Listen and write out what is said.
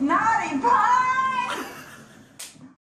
Naughty Pie!